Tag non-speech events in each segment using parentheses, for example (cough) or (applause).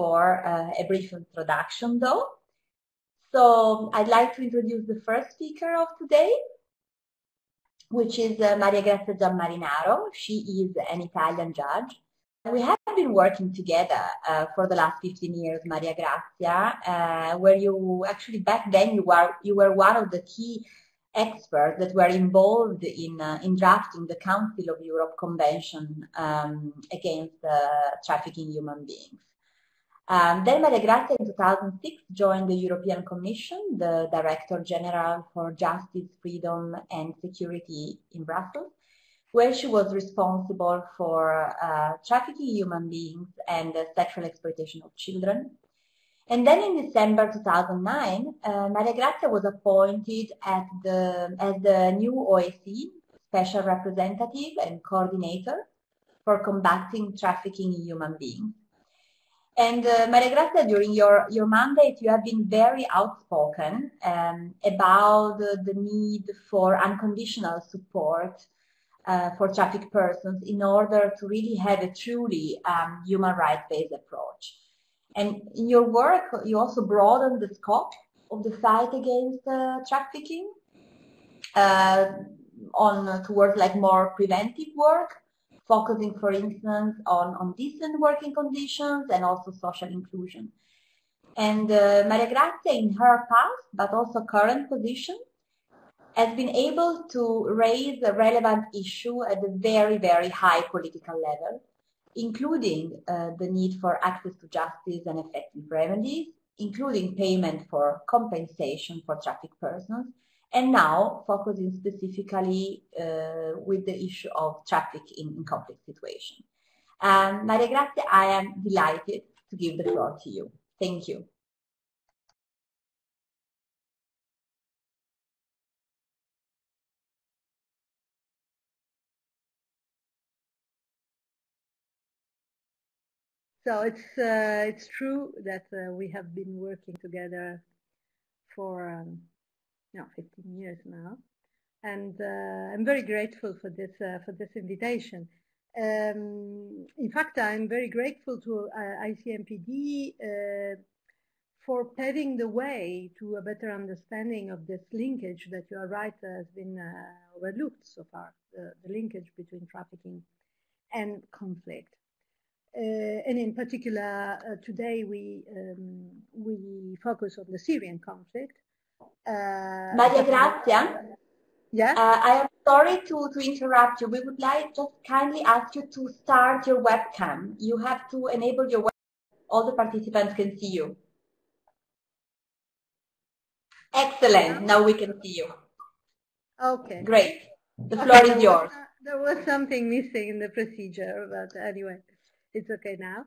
before uh, a brief introduction though. So I'd like to introduce the first speaker of today, which is uh, Maria Grazia Giammarinaro. She is an Italian judge. We have been working together uh, for the last 15 years, Maria Grazia, uh, where you actually back then you were you were one of the key experts that were involved in uh, in drafting the Council of Europe Convention um, against trafficking human beings. Um, then Maria Grazia in 2006 joined the European Commission, the Director General for Justice, Freedom and Security in Brussels, where she was responsible for uh, trafficking human beings and uh, sexual exploitation of children. And then in December 2009, uh, Maria Grazia was appointed at the, as the new OSCE Special Representative and Coordinator for combating trafficking in human beings. And uh, Maria Grazia, during your, your mandate, you have been very outspoken um, about the, the, need for unconditional support uh, for trafficked persons in order to really have a truly um, human rights-based approach. And in your work, you also broaden the scope of the fight against uh, trafficking uh, on towards like more preventive work, focusing, for instance, on, on decent working conditions and also social inclusion. And uh, Maria Grazia, in her past, but also current position, has been able to raise a relevant issue at a very, very high political level, including uh, the need for access to justice and effective remedies, including payment for compensation for trafficked persons, and now focusing specifically uh, with the issue of traffic in, in conflict situations. Um, Maria Grazia, I am delighted to give the floor to you. Thank you. So it's uh, it's true that uh, we have been working together for um, know 15 years now, and uh, I'm very grateful for this uh, for this invitation. Um, in fact, I'm very grateful to uh, ICMPD uh, for paving the way to a better understanding of this linkage that you are right has been overlooked so far, the, the linkage between trafficking and conflict. Uh, and in particular, uh, today we um, we focus on the Syrian conflict. Uh, Maria Grazia. Yeah. I am sorry to, to interrupt you. We would like just kindly ask you to start your webcam. You have to enable your webcam. All the participants can see you. Excellent. Now we can see you. Okay. Great. The floor is yours. There was something missing in the procedure, but anyway it's okay now.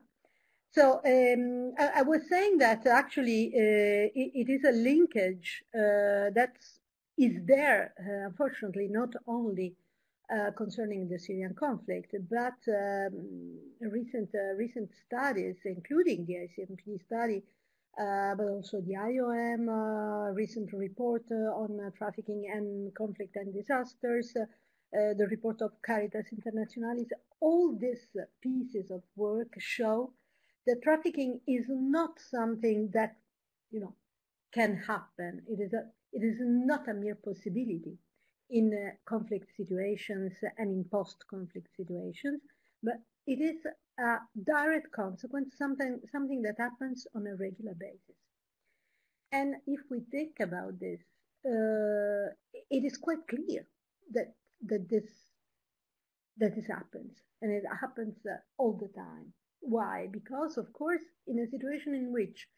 So um, I, I, was saying that actually uh, it, it is a linkage uh, that is there, uh, unfortunately, not only uh, concerning the Syrian conflict, but um, recent uh, recent studies, including the ICMPD study, uh, but also the IOM recent report on trafficking and conflict and disasters, the report of Caritas Internationalis, all these pieces of work show that trafficking is not something that, you know, can happen. It is, a, it is not a mere possibility in uh, conflict situations and in post-conflict situations, but it is a direct consequence, something, something that happens on a regular basis. And if we think about this, uh, it is quite clear that that this that this happens and it happens uh, all the time why? Because of course in a situation in which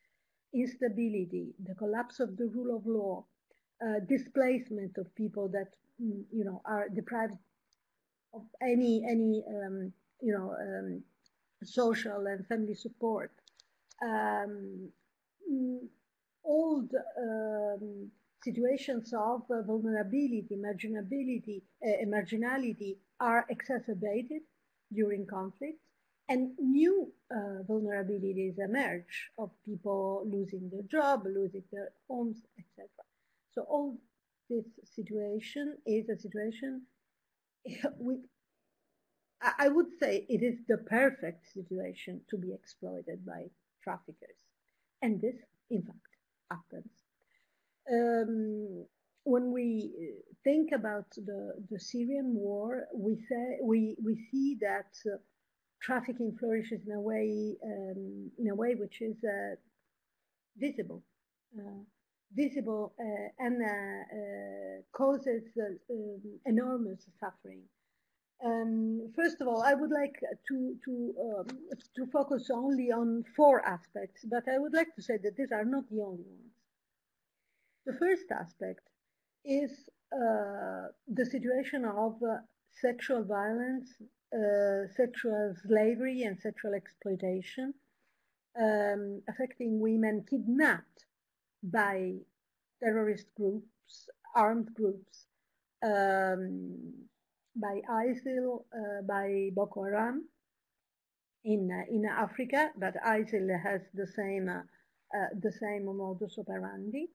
instability the collapse of the rule of law uh, displacement of people that mm, you know are deprived of any any um, you know um, social and family support um, old um, situations of uh, vulnerability, marginability, uh, marginality are exacerbated during conflicts and new uh, vulnerabilities emerge of people losing their job, losing their homes, etc. So all this situation is a situation (laughs) with, I would say it is the perfect situation to be exploited by traffickers. And this, in fact, happens. Um, when we think about the, the Syrian war, we, say, we, we see that uh, trafficking flourishes in a way, um, in a way which is uh, visible. Uh, visible uh, and uh, uh, causes um, enormous suffering. Um, first of all, I would like to to um, to focus only on four aspects, but I would like to say that these are not the only ones. The first aspect is the situation of sexual violence, sexual slavery, and sexual exploitation um, affecting women kidnapped by terrorist groups, armed groups, um, by ISIL, uh, by Boko Haram in uh, in Africa, but ISIL has the same uh, uh the same modus operandi.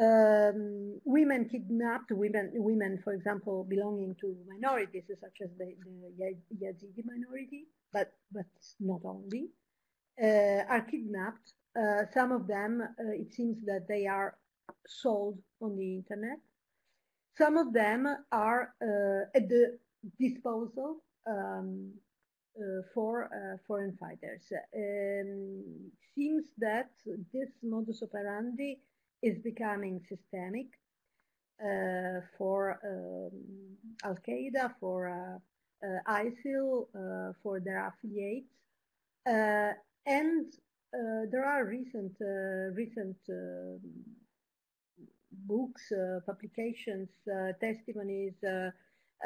Um, women kidnapped, women, women, for example, belonging to minorities such as the, the Yazidi minority, but but not only, uh, are kidnapped. Uh, some of them, uh, it seems that they are sold on the internet. Some of them are at the disposal um, uh, for uh, foreign fighters. Um, seems that this modus operandi is becoming systemic uh, for um, Al Qaeda, for ISIL, for their affiliates, and there are recent recent books, uh, publications, uh, testimonies uh,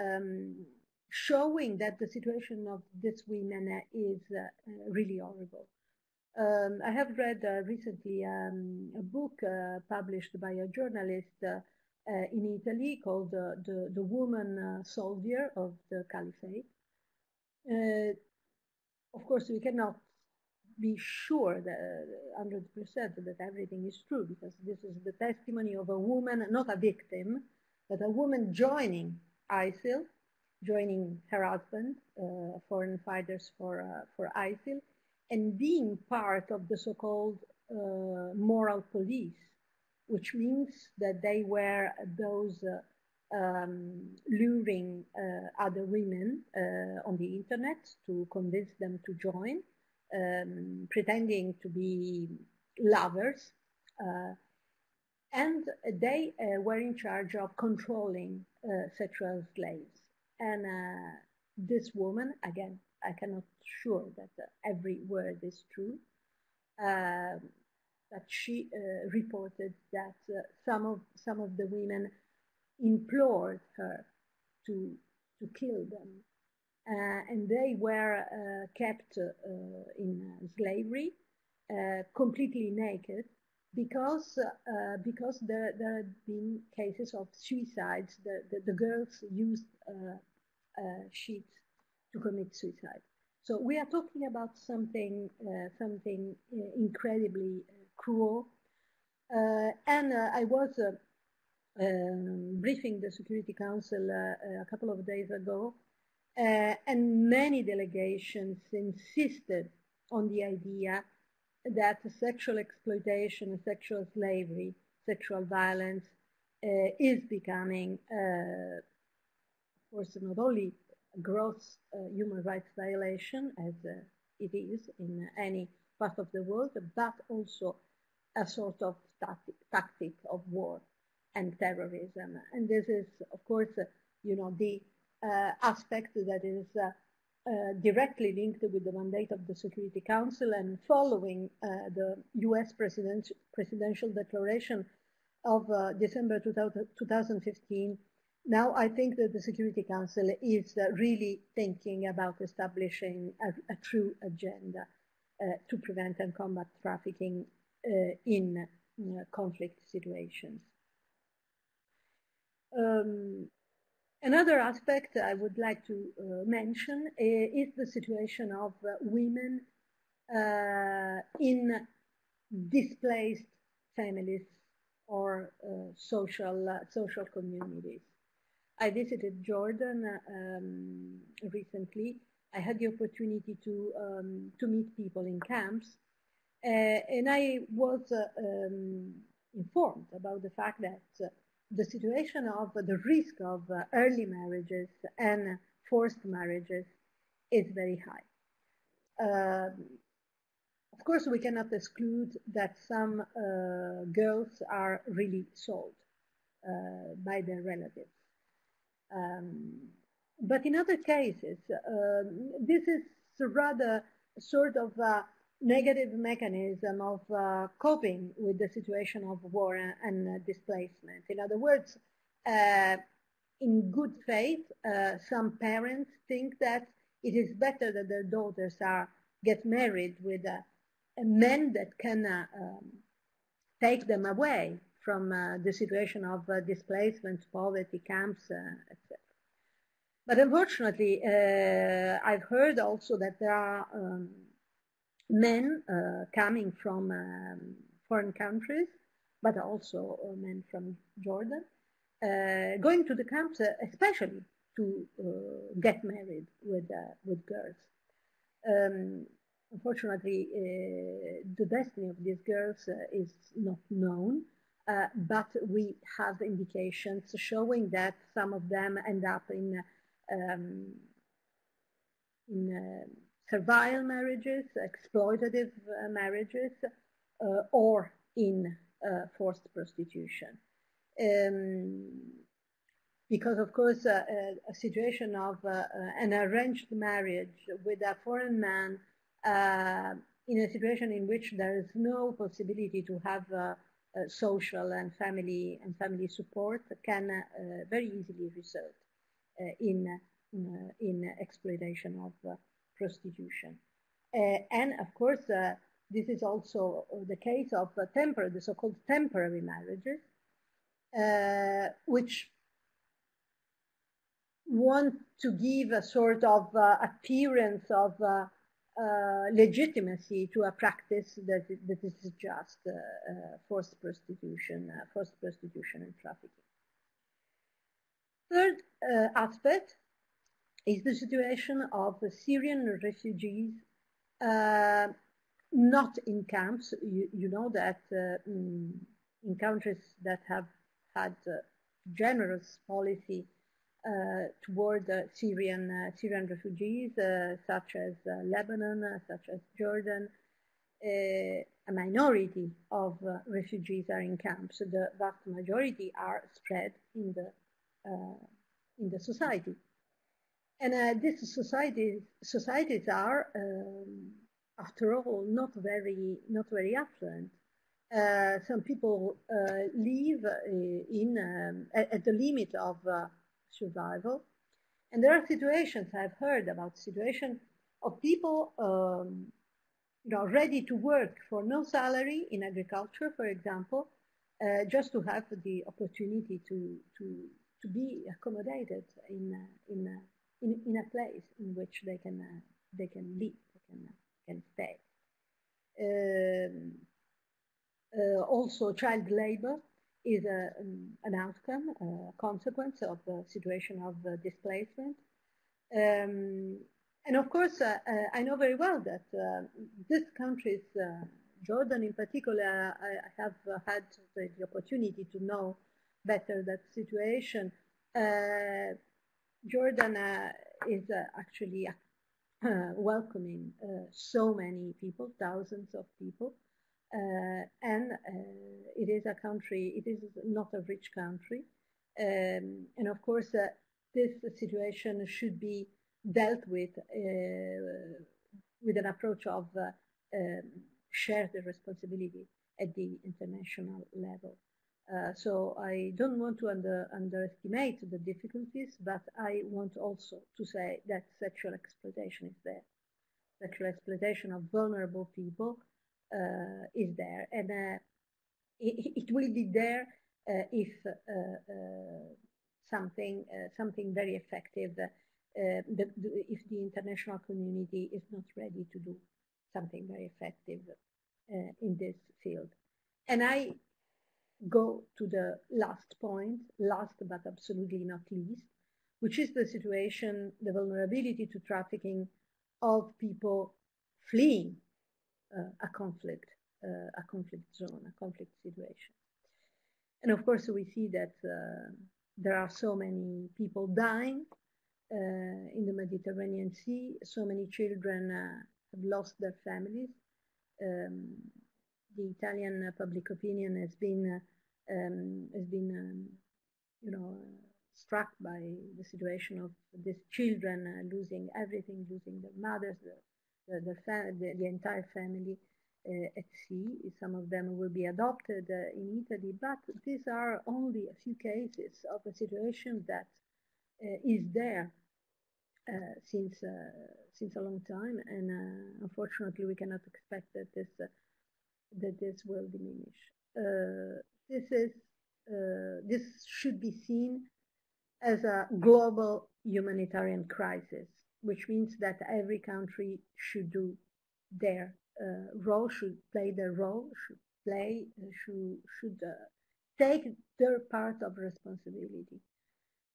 um, showing that the situation of these women is really horrible. Um, I have read recently um, a book published by a journalist in Italy called the, the Woman Soldier of the Caliphate. of course, we cannot be sure that 100% that everything is true because this is the testimony of a woman, not a victim, but a woman joining ISIL, joining her husband, uh, foreign fighters for, uh, for ISIL, and being part of the so-called uh, moral police, which means that they were those uh, um, luring uh, other women uh, on the internet to convince them to join um, pretending to be lovers. Uh, and they uh, were in charge of controlling sexual slaves. And this woman, again, I cannot sure that every word is true, um, but she uh, reported that uh, some of some of the women implored her to to kill them uh, and they were uh, kept uh, in slavery, completely naked, because because there, there had been cases of suicides. The, the, the girls used sheets to commit suicide. So we are talking about something uh, something uh, incredibly uh, cruel. and I was um, briefing the Security Council a couple of days ago uh, and many delegations insisted on the idea that sexual exploitation, sexual slavery, sexual violence uh, is becoming, uh, of course, not only gross uh, human rights violation, as uh, it is in any part of the world, but also a sort of tactic, tactic of war and terrorism. And this is, of course, you know, the uh, aspect that is uh, uh, directly linked with the mandate of the Security Council and following the US president, presidential declaration of December 2000, 2015 now I think that the Security Council is uh, really thinking about establishing a, a true agenda uh, to prevent and combat trafficking uh, in conflict situations. Um, Another aspect I would like to uh, mention is the situation of uh, women uh, in displaced families or social social communities. I visited Jordan um, recently. I had the opportunity to um, to meet people in camps, and I was um, informed about the fact that the situation of the risk of early marriages and forced marriages is very high. Um, of course, we cannot exclude that some uh, girls are really sold uh, by their relatives. Um, but in other cases, uh, this is rather sort of a negative mechanism of uh, coping with the situation of war and uh, displacement. In other words, uh, in good faith, uh, some parents think that it is better that their daughters are get married with uh, men that can uh, um, take them away from the situation of displacement, poverty, camps, etc. But unfortunately, I've heard also that there are um, men uh, coming from um, foreign countries, but also uh, men from Jordan, uh, going to the camps, especially to get married with with girls. Um, unfortunately, the destiny of these girls is not known. Uh, but we have indications showing that some of them end up in um, in uh, servile marriages, exploitative uh, marriages, uh, or in uh, forced prostitution. Um, because of course uh, a situation of an arranged marriage with a foreign man in a situation in which there is no possibility to have social and family and family support can very easily result in, in exploitation of prostitution. Uh, and of course, uh, this is also the case of uh, temporary, the so-called temporary marriages, which want to give a sort of appearance of uh, legitimacy to a practice that, that is just uh, uh, forced prostitution, forced prostitution and trafficking. Third aspect is the situation of the Syrian refugees uh, not in camps. You, you know that uh, in, in, countries that have had uh, generous policy uh, toward Syrian uh, Syrian refugees, uh, such as Lebanon, such as Jordan, a minority of refugees are in camps. The vast majority are spread in the in the society. And uh, these societies, societies are, um, after all, not very, not very affluent. Uh, some people uh, live uh, in um, at, at, the limit of uh, survival, and there are situations I've heard about situations of people, um, you know, ready to work for no salary in agriculture, for example, uh, just to have the opportunity to to to be accommodated in in in, in a place in which they can uh, they can live, they can can stay. Um, uh, also, child labor is a, um, an outcome, a consequence of the situation of uh, displacement. Um, and of course, uh, uh, I know very well that uh, these countries, Jordan in particular, I have had the, the, opportunity to know better that situation. Jordan uh, is uh, actually uh, welcoming so many people, thousands of people, and it is a country, it is not a rich country, um, and of course this situation should be dealt with with an approach of um, shared responsibility at the international level. Uh, so I don't want to under, underestimate the difficulties, but I want also to say that sexual exploitation is there. Sexual exploitation of vulnerable people uh, is there, and uh, it, it, will be there uh, if uh, something something very effective, the, the, if the international community is not ready to do something very effective in this field. And I go to the last point, last but absolutely not least, which is the situation, the vulnerability to trafficking of people fleeing a conflict, a conflict zone, a conflict situation. And of course, we see that there are so many people dying in the Mediterranean Sea. So many children have lost their families. Um, the Italian public opinion has been um, has been um, you know struck by the situation of these children uh, losing everything, losing their mothers, the, the, the, the, entire family uh, at sea. Some of them will be adopted uh, in Italy, but these are only a few cases of a situation that uh, is there uh, since uh, since a long time, and unfortunately, we cannot expect that this that this will diminish. this is this should be seen as a global humanitarian crisis, which means that every country should do their uh, role, should play their role, should play, should, should uh, take their part of responsibility.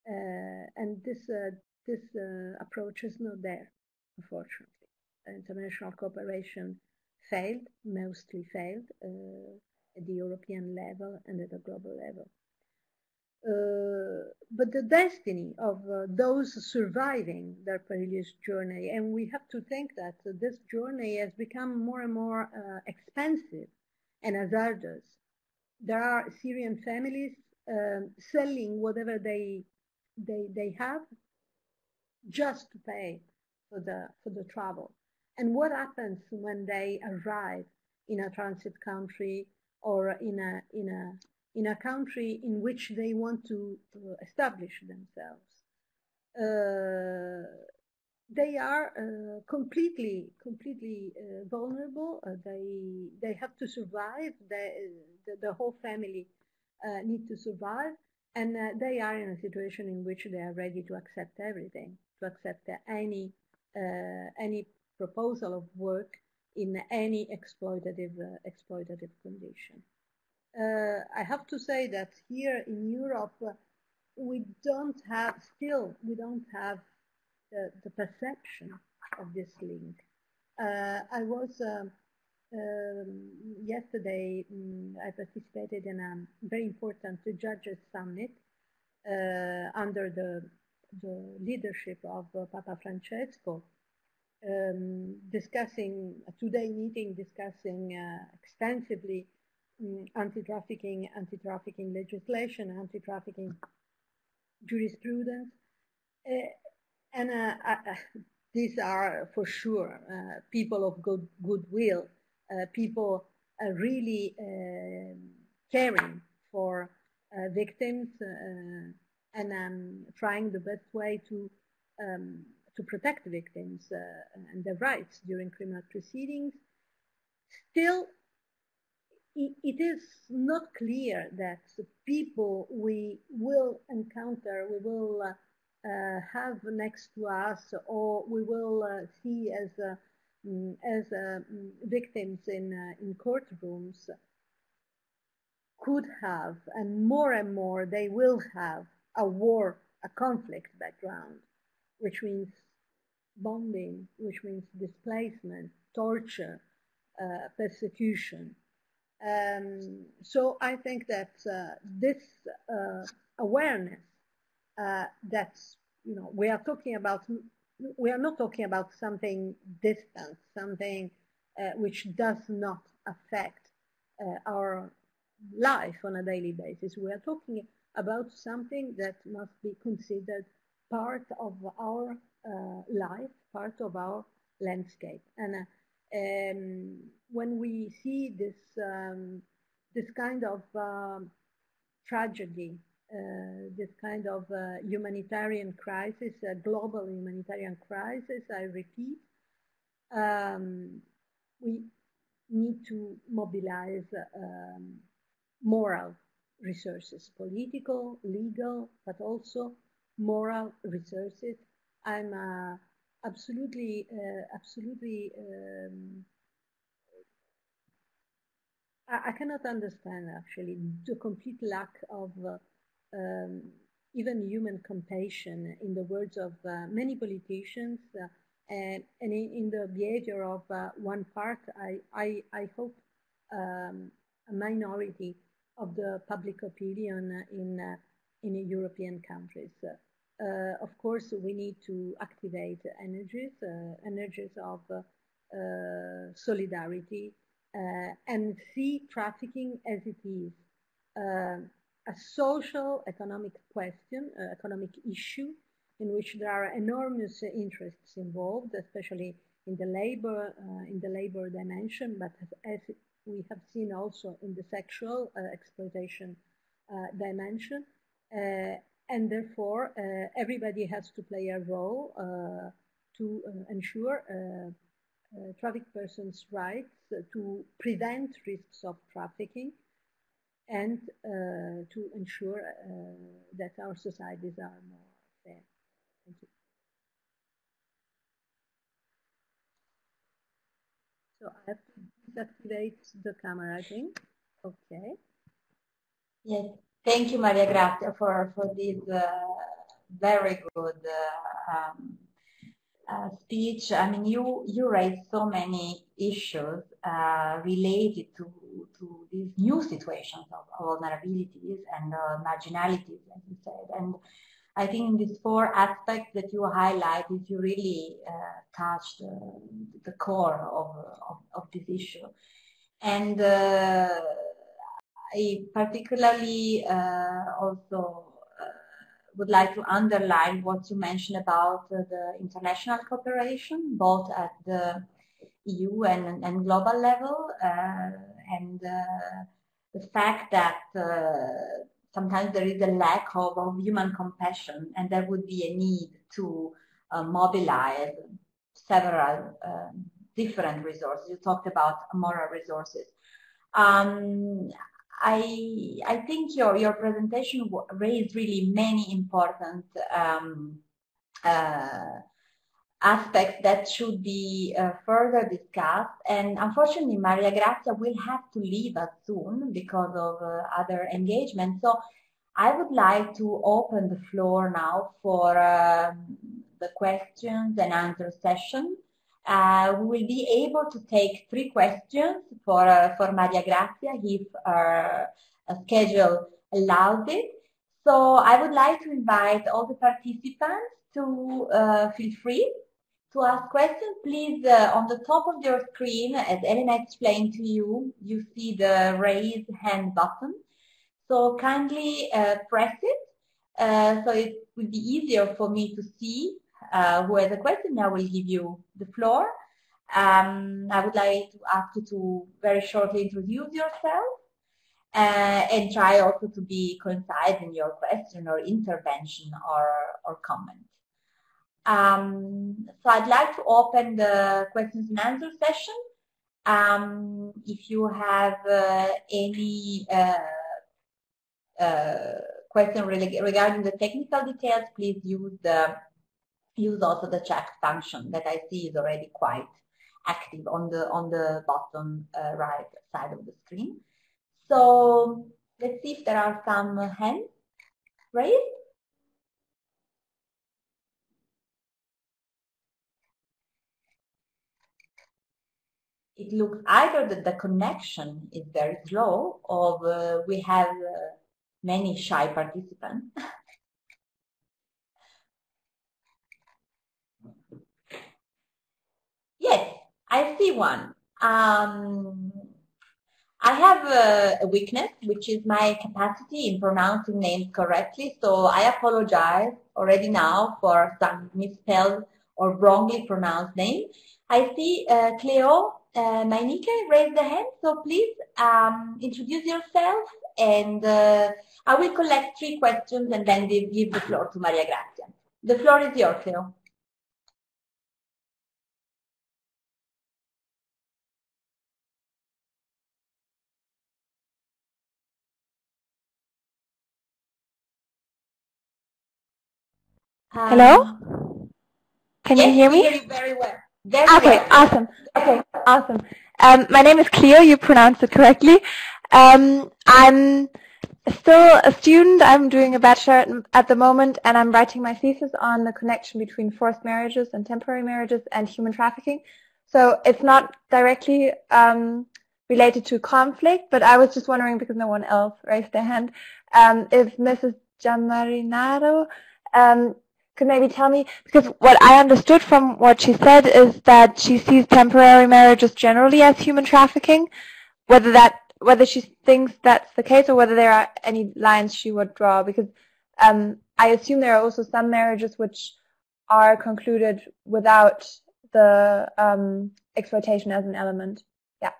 Uh, and this, uh, this uh, approach is not there, unfortunately. International cooperation failed, mostly failed, at the European level and at the global level. Uh, but the destiny of uh, those surviving their perilous journey. And we have to think that this journey has become more and more uh, expensive and hazardous. There are Syrian families um, selling whatever they, they, they have just to pay for the, for the travel. And what happens when they arrive in a transit country or in a, in a in a country in which they want to uh, establish themselves. Uh, they are uh, completely, completely uh, vulnerable. Uh, they they have to survive. They, the, the whole family uh, need to survive, and they are in a situation in which they are ready to accept everything, to accept any any proposal of work in any exploitative exploitative condition uh, I have to say that here in Europe, uh, we don't have, still, we don't have the, the perception of this link. Uh, I was, um, um yesterday, um, I participated in a very important judges summit uh, under the, the leadership of uh, Papa Francesco, um, discussing, a two-day meeting discussing uh, extensively anti-trafficking, anti-trafficking legislation, anti-trafficking jurisprudence. Uh, and uh, uh, these are for sure uh, people of good goodwill, uh, people uh, really caring for victims and um, trying the best way to um, to protect victims and their rights during criminal proceedings. Still, it is not clear that the people we will encounter, we will uh, uh, have next to us, or we will uh, see as uh, mm, as uh, mm, victims in uh, in courtrooms, could have, and more and more they will have a war, a conflict background, which means bombing, which means displacement, torture, persecution. Um, so I think that uh, this uh, awareness uh, that you know we are talking about, we are not talking about something distant, something uh, which does not affect uh, our life on a daily basis. We are talking about something that must be considered part of our uh, life, part of our landscape, and um, when we see this um, this kind of um, tragedy, uh, this kind of uh, humanitarian crisis, a global humanitarian crisis, I repeat, um, we need to mobilize um, moral resources, political, legal, but also moral resources. I'm uh, absolutely, uh, absolutely um, I, I cannot understand actually the complete lack of uh, um, even human compassion in the words of uh, many politicians and, and in, in the behavior of uh, one part, I, I, I hope um, a minority of the public opinion in, uh, in European countries. Uh, of course, we need to activate energies, uh, energies of uh, solidarity, and see trafficking as it is, a social economic question, economic issue, in which there are enormous interests involved, especially in the labor uh, in the labor dimension, but as, we have seen also in the sexual uh, exploitation uh, dimension. And therefore, uh, everybody has to play a role uh, to uh, ensure trafficked persons' rights, to prevent risks of trafficking, and uh, to ensure uh, that our societies are more fair. Thank you. So I have to deactivate the camera, I think. Okay. Yes. Thank you, Maria Grazia, for, for this uh, very good uh, um, uh, speech. I mean, you, you raised so many issues uh, related to, to these new situations of, vulnerabilities and uh, marginalities, as you said. And I think in these four aspects that you highlighted, you really uh, touched the core of, of, of, this issue. And I particularly uh, also uh, would like to underline what you mentioned about the international cooperation, both at the EU and, and global level, uh, and the fact that sometimes there is a lack of, of human compassion and there would be a need to uh, mobilize several uh, different resources. You talked about moral resources. Um, I, I think your, your presentation raised really many important um, uh, aspects that should be uh, further discussed. And unfortunately, Maria Grazia will have to leave us soon because of uh, other engagements. So I would like to open the floor now for uh, the questions and answer session. Uh, we will be able to take three questions for, uh, for Maria Grazia if our schedule allows it. So I would like to invite all the participants to uh, feel free to ask questions, please, uh, on the top of your screen, as Elena explained to you, you see the raise hand button. So kindly uh, press it, uh, so it will be easier for me to see uh, who has a question. I will give you the floor. Um, I would like to ask you to very shortly introduce yourself uh, and try also to be concise in your question or intervention or, or comment. Um, so I'd like to open the questions and answer session. Um, if you have uh, any uh, uh, question regarding the technical details, please use the use also the chat function that I see is already quite active on the on the bottom uh, right side of the screen. So let's see if there are some hands raised. it looks either that the connection is very slow or uh, we have uh, many shy participants. (laughs) yes, I see one. Um, I have a, a, weakness, which is my capacity in pronouncing names correctly. So I apologize already now for some misspelled or wrongly pronounced names. I see uh, Cleo uh, Mainike raised the hand, so please um, introduce yourself and uh, I will collect three questions and then give the floor to Maria Grazia. The floor is yours, Cleo. Hello? Can yes, you hear me? I Hear you very well. Very okay, well. awesome. Okay, awesome. Um, my name is Cleo. You pronounced it correctly. Um, I'm still a student. I'm doing a bachelor at the moment, and I'm writing my thesis on the connection between forced marriages and temporary marriages and human trafficking. So it's not directly um, related to conflict, but I was just wondering because no one else raised their hand, um, if Mrs. Giammarinaro um, could maybe tell me, because what I understood from what she said is that she sees temporary marriages generally as human trafficking, whether that whether she thinks that's the case or whether there are any lines she would draw, because um, I assume there are also some marriages which are concluded without the um, exploitation as an element. Yeah,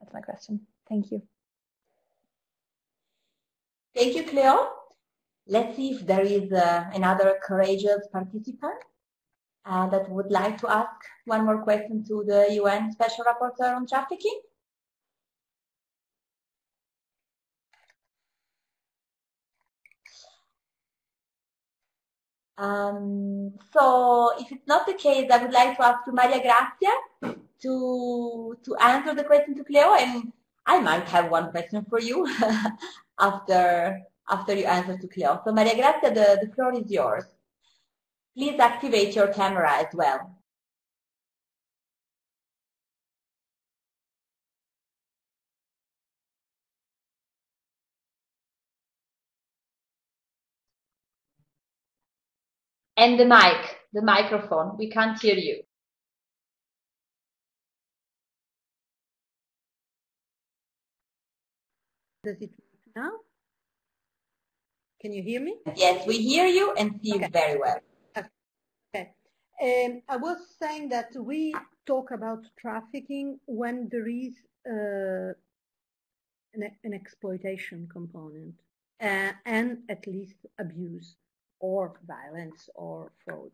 that's my question. Thank you. Thank you, Cleo. Let's see if there is uh, another courageous participant uh, that would like to ask one more question to the UN Special Rapporteur on Trafficking. Um, so if it's not the case, I would like to ask to Maria Grazia to, to answer the question to Cleo, and I might have one question for you (laughs) after, after you answer to Cleo. So Maria Grazia, the, the floor is yours. Please activate your camera as well. And the mic, the microphone, we can't hear you. Does it work now? Can you hear me? Yes, we hear you and see okay. you very well. Okay. Um, I was saying that we talk about trafficking when there is uh, an, an, exploitation component uh, and at least abuse or violence or fraud.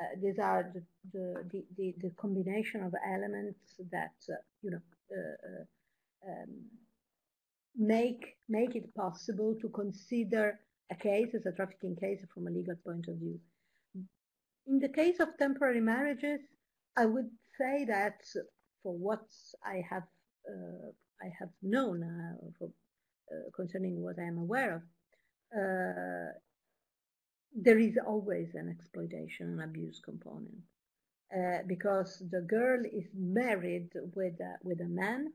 Uh, these are the, the, the, the, combination of elements that, uh, you know, uh, uh, um, make, make it possible to consider a case as a trafficking case from a legal point of view. In the case of temporary marriages, I would say that for what I have uh, I have known uh, for, concerning what I am aware of, there is always an exploitation and abuse component uh, because the girl is married with with a man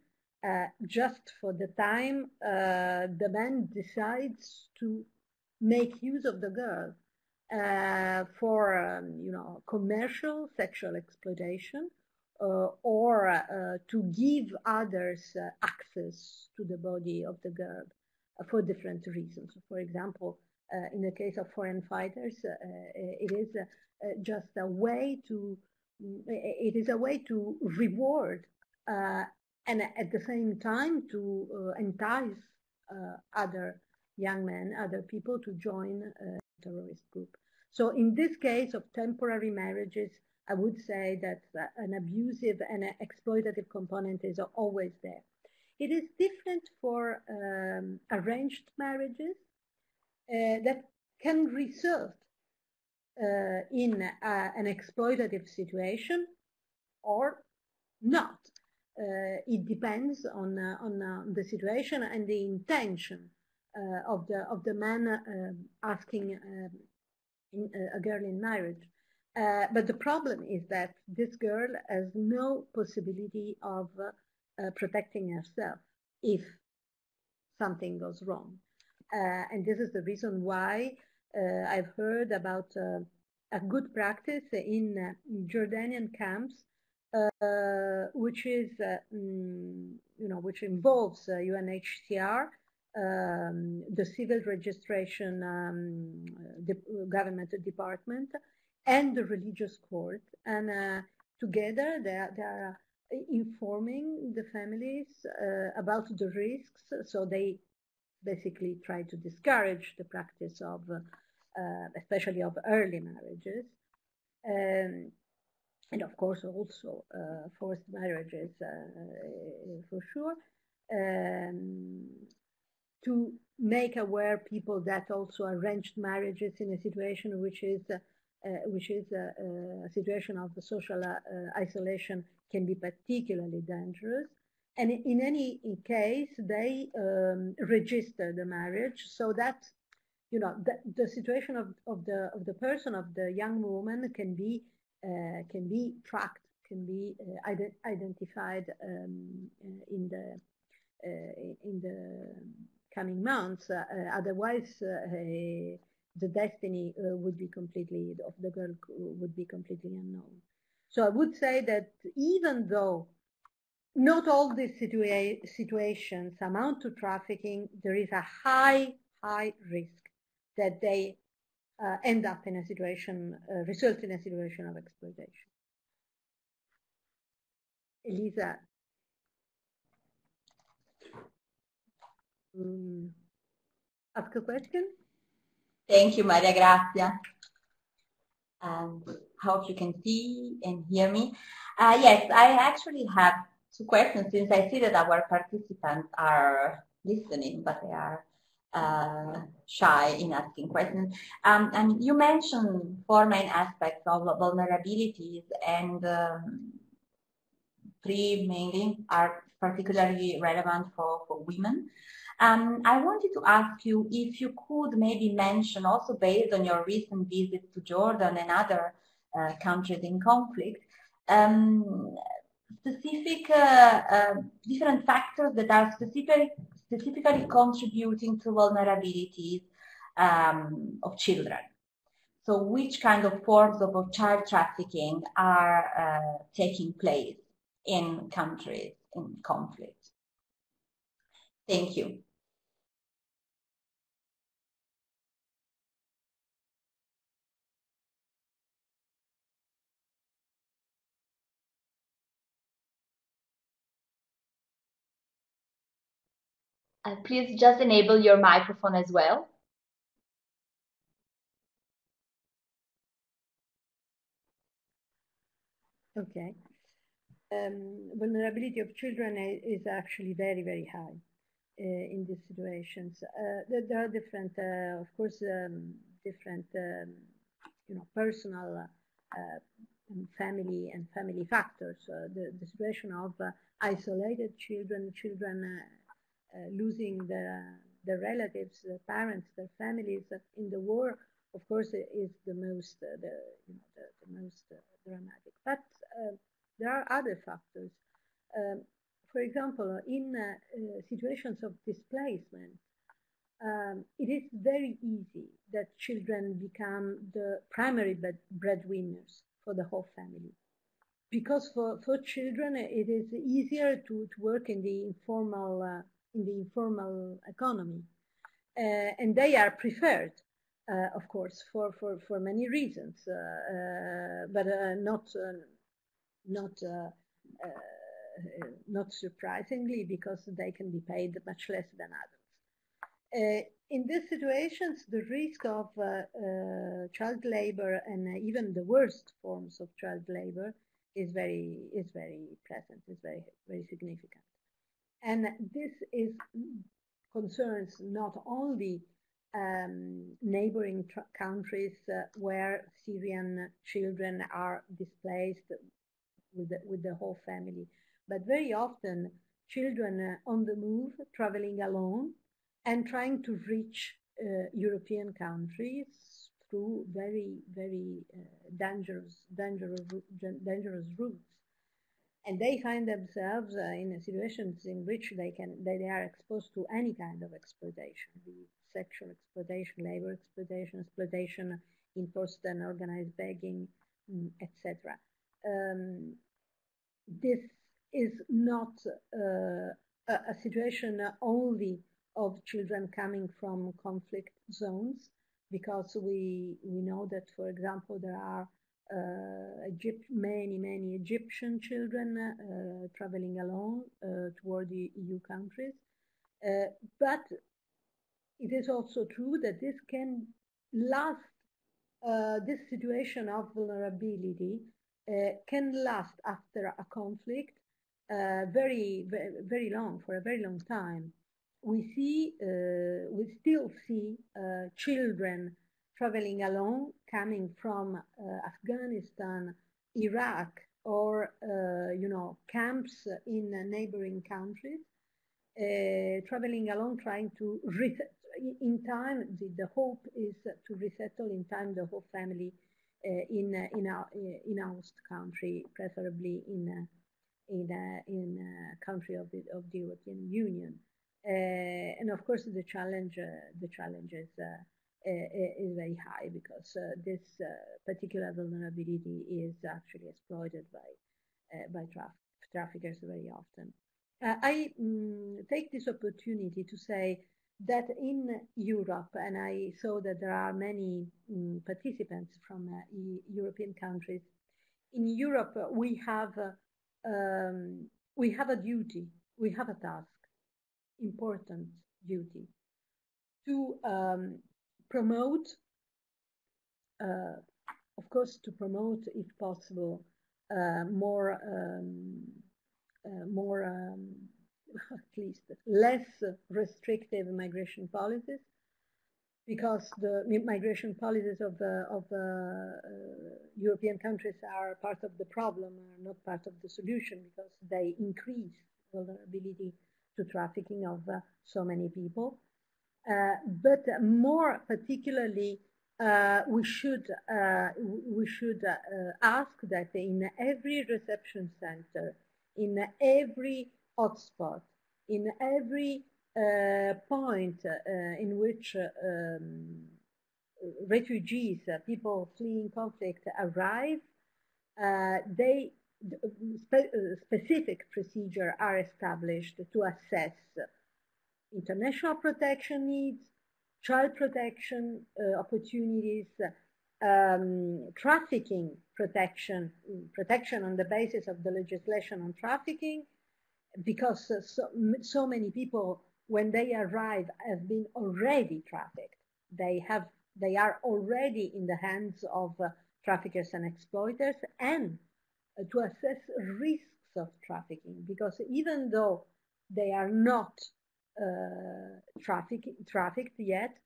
uh, just for the time uh, the man decides to make use of the girl uh, for um, you know commercial sexual exploitation uh, or uh, to give others access to the body of the girl for different reasons. For example, uh, in the case of foreign fighters, uh, it is uh, just a way to it is a way to reward and at the same time to entice other young men, other people to join a terrorist group. So in this case of temporary marriages, I would say that an abusive and an exploitative component is always there. It is different for um, arranged marriages uh, that can result uh, in uh, an exploitative situation or not. it depends on, on the situation and the intention of, the, of the man asking in, a girl in marriage. Uh, but the problem is that this girl has no possibility of uh, protecting herself if something goes wrong. Uh, and this is the reason why uh, I've heard about uh, a good practice in Jordanian camps, which is, mm, you know, which involves UNHCR, um, the civil registration um, government department, and the religious court. And uh, together they are, they are, informing the families uh, about the risks so they basically try to discourage the practice of, uh, especially of early marriages. Um, and of course also uh, forced marriages uh, for sure, um, to make aware people that also arranged marriages in a situation which is uh, which is a, a, situation of social uh, isolation can be particularly dangerous. And in any case, they um, register the marriage so that you know the, the situation of, of the of the person of the young woman can be uh, can be tracked, can be uh, ident identified um, in the uh, in the coming months. Uh, uh, otherwise, the destiny would be completely of the girl would be completely unknown. So I would say that even though not all these situa situations amount to trafficking, there is a high, high risk that they uh, end up in a situation, uh, result in a situation of exploitation. Elisa. Um, ask a question? Thank you, Maria Grazia. Um, hope you can see and hear me. Uh, yes, I actually have two questions since I see that our participants are listening, but they are uh, shy in asking questions. Um, and you mentioned four main aspects of vulnerabilities and um, three mainly are particularly relevant for, for women. Um, I wanted to ask you if you could maybe mention also based on your recent visits to Jordan and other uh, countries in conflict, um, specific uh, uh, different factors that are specific, specifically contributing to vulnerabilities um, of children. So which kind of forms of child trafficking are uh, taking place in countries in conflict? Thank you. Uh, please just enable your microphone as well. Okay. Um, vulnerability of children is actually very, very high in these situations. Uh, there, there, are different, uh, of course, um, different, um, you know, personal uh, and family and family factors. Uh, the, the situation of isolated children, children uh, losing their, their relatives, their parents, their families in the war, of course, is the most, uh, the, you know, the, the most uh, dramatic. But there are other factors. Um, for example, in situations of displacement, um, it is very easy that children become the primary breadwinners for the whole family. Because for, for children, it is easier to, to work in the informal uh, in the informal economy. Uh, and they are preferred, uh, of course, for, for, for many reasons, uh, but not, not, Uh, not surprisingly because they can be paid much less than adults. Uh, in these situations, the risk of uh, child labor and even the worst forms of child labor is very is very present, is very very significant. And this is concerns not only um, neighboring countries uh, where Syrian children are displaced with the, with the whole family, but very often children uh, on the move, traveling alone, and trying to reach uh, European countries through very, very uh, dangerous, dangerous, dangerous routes and they find themselves uh, in situations in which they can they, are exposed to any kind of exploitation, be sexual exploitation, labor exploitation, exploitation in forced and organized begging, mm, etc. Um, this is not uh, a, situation only of children coming from conflict zones, because we we know that, for example, there are uh, Egypt, many, many Egyptian children uh, traveling alone uh, toward the EU countries. but it is also true that this can last, this situation of vulnerability can last after a conflict uh, very, very, long, for a very long time. We see, uh, we still see uh, children traveling alone, coming from uh, Afghanistan, Iraq, or, uh, you know, camps in neighboring countries, traveling alone, trying to in time. The, the, hope is to resettle in time the whole family in in our in our host country, preferably in in in a country of the of the European Union. and of course, the challenge the challenge is is very high because uh, this uh, particular vulnerability is actually exploited by uh, by traf traffickers very often. I mm, take this opportunity to say that in Europe, and I saw that there are many mm, participants from European countries, in Europe we have um, we have a duty, we have a task, important duty, to um, promote, uh, of course, to promote, if possible, uh, more, um, uh, more, um, (laughs) at least less restrictive migration policies, because the migration policies of the of the uh, European countries are part of the problem, are not part of the solution, because they increase vulnerability to trafficking of uh, so many people. Uh, but more particularly, uh, we should uh, we should ask that in every reception center, in every hotspot, in every point in which um, refugees, people fleeing conflict arrive, they spe specific procedure are established to assess international protection needs, child protection uh, opportunities, um, trafficking protection, protection on the basis of the legislation on trafficking, because uh, so, so many people, when they arrive, have been already trafficked. They have, they are already in the hands of uh, traffickers and exploiters, and uh, to assess risks of trafficking, because even though they are not uh, traffic, trafficked yet,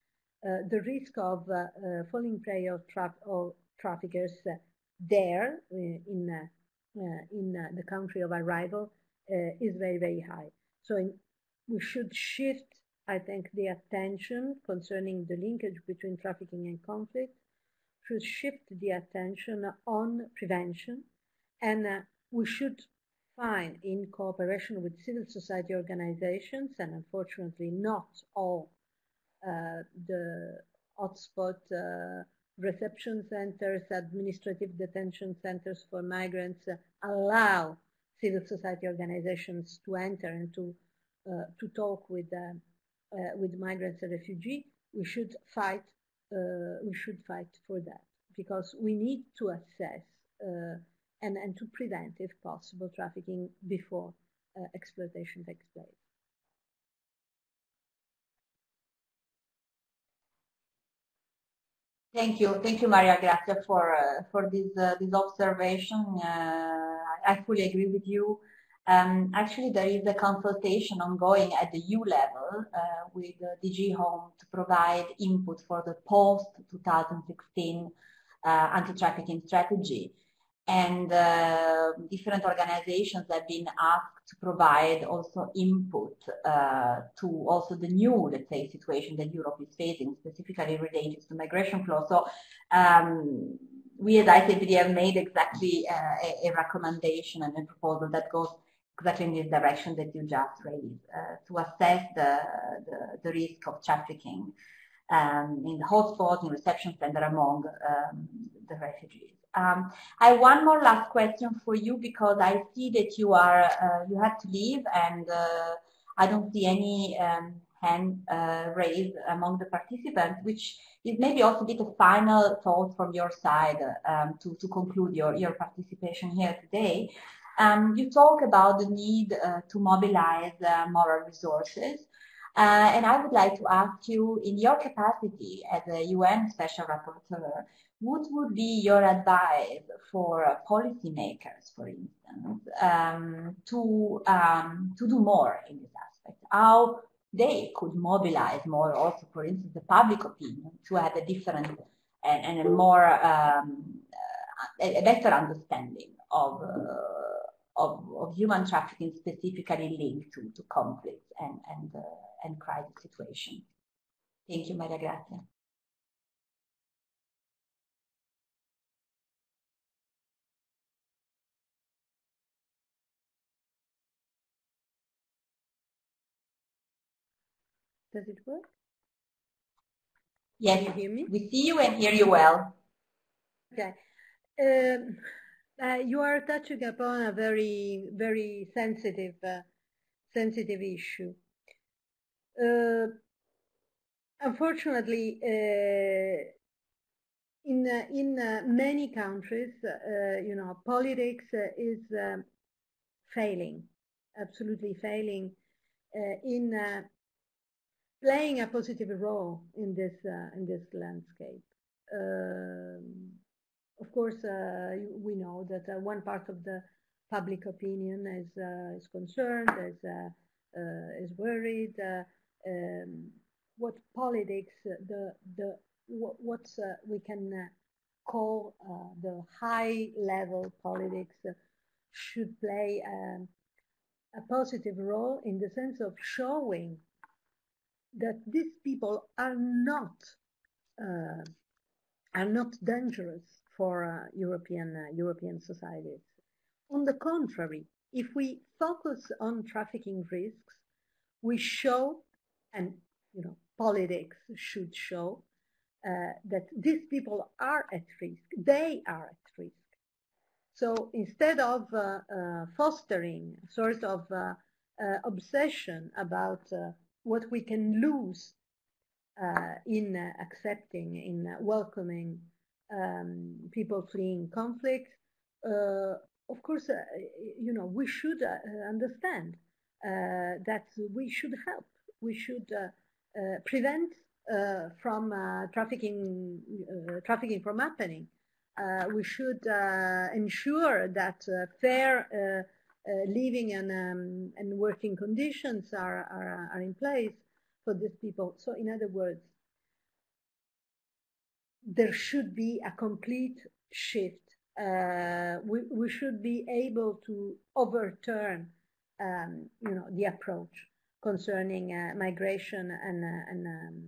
uh, the risk of uh, falling prey of, of traffickers there in, in the country of arrival is very, very high. So in, we should shift, I think, the attention concerning the linkage between trafficking and conflict, should shift the attention on prevention, and uh, we should find, in cooperation with civil society organizations, and unfortunately not all uh, the hotspot uh, reception centers, administrative detention centers for migrants uh, allow civil society organizations to enter and to to talk with uh, uh, with migrants and refugees. We should fight. we should fight for that because we need to assess and, and to prevent, if possible, trafficking before uh, exploitation takes place. Thank you, thank you, Maria Grazia, for uh, for this uh, this observation. Uh, I fully agree with you. Um, actually, there is a consultation ongoing at the EU level uh, with DG Home to provide input for the post 2016 uh, anti-trafficking strategy and uh, different organizations have been asked to provide also input uh, to also the new, let's say, situation that Europe is facing, specifically related to migration flow. So um, we as ICMPD have made exactly uh, a, a, recommendation and a proposal that goes exactly in this direction that you just raised, uh, to assess the, the, the, risk of trafficking um, in the hotspot, in reception center among um, the refugees. Um, I have one more last question for you because I see that you are uh, you have to leave and uh, I don't see any um, hand uh, raised among the participants, which is maybe also a bit of final thought from your side um, to, to conclude your, your participation here today. Um, you talk about the need uh, to mobilize uh, moral resources. Uh, and I would like to ask you, in your capacity as a UN Special Rapporteur, what would be your advice for uh, policymakers, for instance, um, to um, to do more in this aspect? How they could mobilize more, also, for instance, the public opinion to have a different and, and a more um, a, better understanding of, of, of, human trafficking specifically linked to, to conflicts and, and, and crisis situations. Thank you, Maria Grazia. Does it work? Yes. Can you hear me? We see you and hear you well. Okay. Um, uh, you are touching upon a very, very sensitive, uh, sensitive issue. Uh, unfortunately, uh, in uh, in many countries, you know, politics is failing, absolutely failing in playing a positive role in this in this landscape. Um, of course, uh, we know that uh, one part of the public opinion is uh, is concerned, is is worried. Um, what politics, the the what, what we can call the high level politics should play um, a positive role in the sense of showing that these people are not uh, are not dangerous for uh, European uh, European societies. On the contrary, if we focus on trafficking risks, we show, and you know, politics should show uh, that these people are at risk. They are at risk. So instead of uh, uh, fostering sort of obsession about what we can lose uh, in uh, accepting, in uh, welcoming um, people fleeing conflict. Uh, of course, uh, you know, we should uh, understand that we should help. We should prevent from trafficking, trafficking from happening. we should ensure that fair uh, living and, um, and working conditions are, are, are in place for these people. So in other words, there should be a complete shift. Uh, we, we should be able to overturn, um, you know, the approach concerning uh, migration and uh, and um,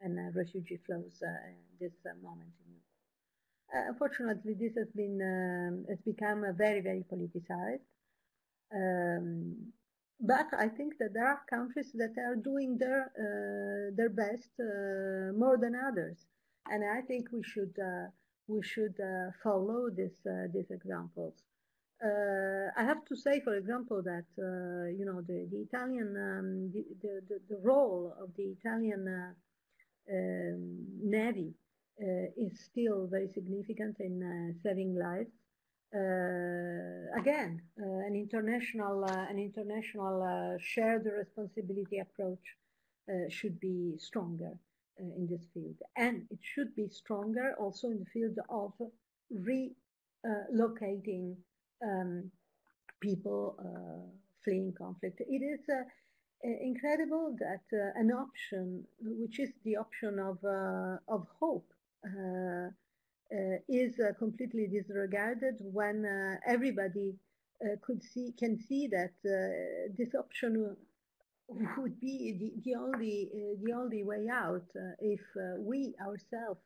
and uh, refugee flows uh, this moment. unfortunately, this has been um, has become very very politicized. Um, but I think that there are countries that are doing their uh, their best uh, more than others, and I think we should uh, we should uh, follow this uh, these examples. I have to say, for example, that you know the, the Italian um, the, the, the role of the Italian um, navy is still very significant in saving lives. Uh, again, uh, an international, uh, an international shared responsibility approach should be stronger in this field, and it should be stronger also in the field of relocating um, people fleeing conflict. It is incredible that uh, an option, which is the option of, uh, of hope, uh, uh, is uh, completely disregarded when uh, everybody could see can see that this option would be the, the only the only way out if we ourselves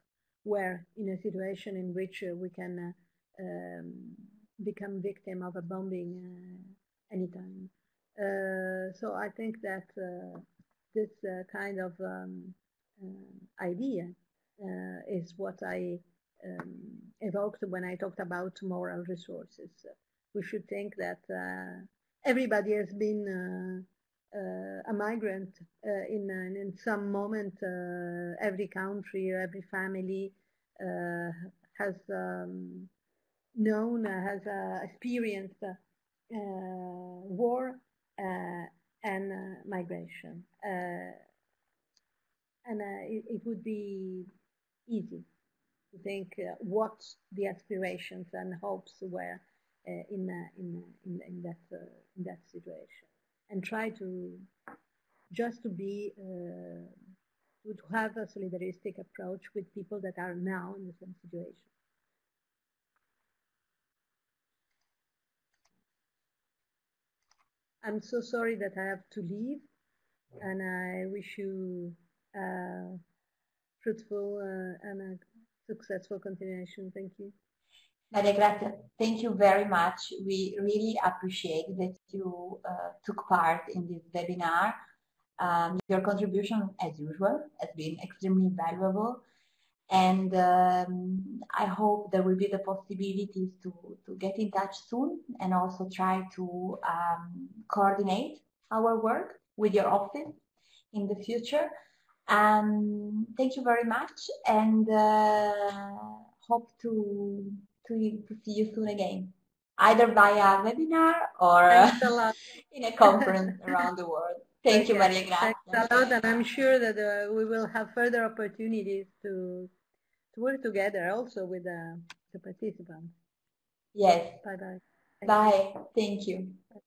were in a situation in which we can um, become victim of a bombing anytime. Uh, so I think that uh, this uh, kind of um, idea is what I um, evoked when I talked about moral resources. We should think that uh, everybody has been uh, uh, a migrant uh, in, in some moment. Uh, every country, every family uh, has um, known, has experienced war and migration. and it, it would be easy to think uh, what the aspirations and hopes were uh, in, uh, in, in, in, that, in that situation and try to just to be uh, to, have a solidaristic approach with people that are now in the same situation. I'm so sorry that I have to leave, and I wish you a fruitful uh, and a successful continuation. Thank you. Maria Grazia, thank you very much. We really appreciate that you uh, took part in this webinar. Um, your contribution, as usual, has been extremely valuable. And um, I hope there will be the possibilities to, to get in touch soon and also try to um, coordinate our work with your office in the future. Um, thank you very much and uh, hope to, to, to see you soon again, either via webinar or (laughs) in a conference around the world. (laughs) Thank okay. you, Maria Grazia. Thanks a lot, and I'm sure that uh, we will have further opportunities to to work together also with uh, the participants. Yes. Bye-bye. Bye. Thank you. Bye.